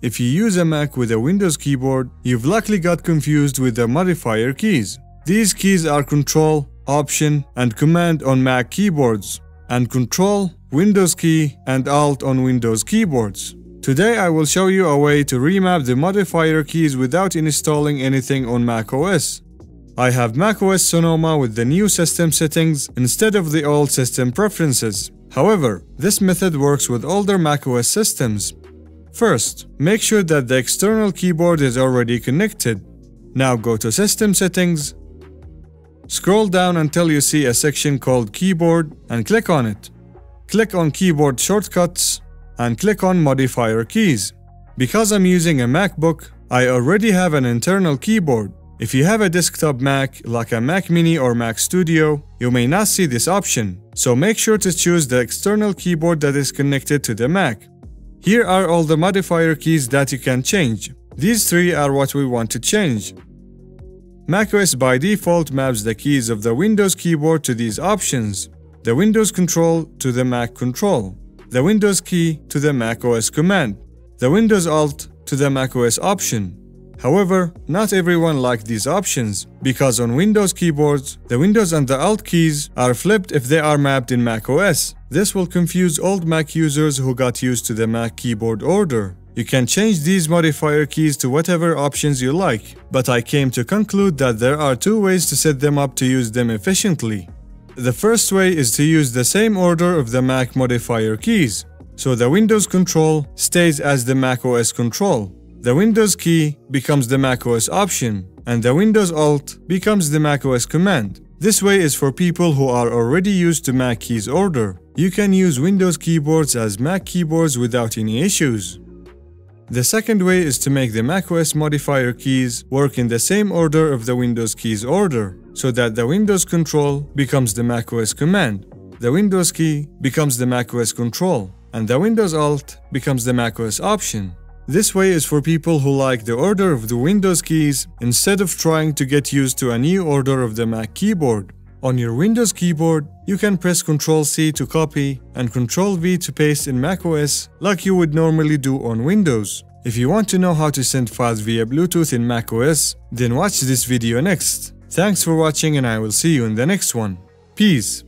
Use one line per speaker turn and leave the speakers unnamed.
If you use a Mac with a Windows keyboard, you've likely got confused with the modifier keys. These keys are Control, Option, and Command on Mac keyboards, and Control, Windows key, and Alt on Windows keyboards. Today I will show you a way to remap the modifier keys without installing anything on macOS. I have macOS Sonoma with the new system settings instead of the old system preferences. However, this method works with older macOS systems. First, make sure that the external keyboard is already connected. Now go to System Settings, scroll down until you see a section called Keyboard and click on it. Click on Keyboard Shortcuts and click on Modifier Keys. Because I'm using a MacBook, I already have an internal keyboard. If you have a desktop Mac, like a Mac Mini or Mac Studio, you may not see this option, so make sure to choose the external keyboard that is connected to the Mac. Here are all the modifier keys that you can change. These three are what we want to change. macOS by default maps the keys of the Windows keyboard to these options, the Windows control to the Mac control the Windows key to the macOS command, the Windows Alt to the macOS option. However, not everyone likes these options, because on Windows keyboards, the Windows and the Alt keys are flipped if they are mapped in macOS. This will confuse old Mac users who got used to the Mac keyboard order. You can change these modifier keys to whatever options you like, but I came to conclude that there are two ways to set them up to use them efficiently. The first way is to use the same order of the Mac modifier keys. So the Windows control stays as the macOS control. The Windows key becomes the macOS option, and the Windows Alt becomes the macOS command. This way is for people who are already used to Mac keys order. You can use Windows keyboards as Mac keyboards without any issues. The second way is to make the macOS modifier keys work in the same order of the Windows keys order, so that the Windows control becomes the macOS command, the Windows key becomes the macOS control, and the Windows Alt becomes the macOS option. This way is for people who like the order of the Windows keys instead of trying to get used to a new order of the Mac keyboard. On your Windows keyboard, you can press Ctrl C to copy and Ctrl V to paste in macOS like you would normally do on Windows. If you want to know how to send files via Bluetooth in macOS, then watch this video next. Thanks for watching and I will see you in the next one. Peace.